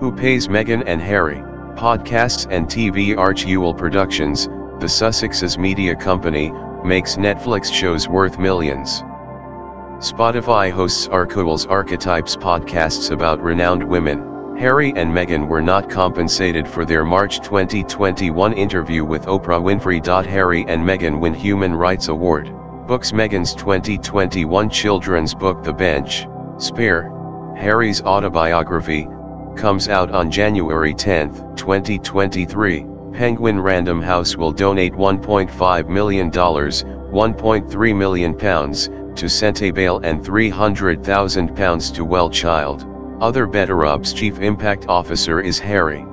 Who Pays Meghan and Harry? Podcasts and TV Archewell Productions, the Sussexes media company, makes Netflix shows worth millions. Spotify hosts Archewell's Archetypes podcasts about renowned women. Harry and Meghan were not compensated for their March 2021 interview with Oprah Winfrey. Harry and Meghan win Human Rights Award. Books Meghan's 2021 children's book The Bench, Spare, Harry's autobiography, comes out on January 10, 2023. Penguin Random House will donate $1.5 million, 1.3 million pounds, to Sentebale and 300,000 pounds to WellChild. Other BetterUp's chief impact officer is Harry.